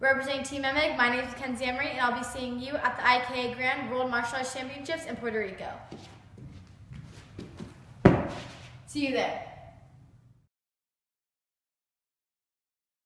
Representing Team Emig. My name is Kenzie Emory, and I'll be seeing you at the IKA Grand World Martial Arts Championships in Puerto Rico. See you there.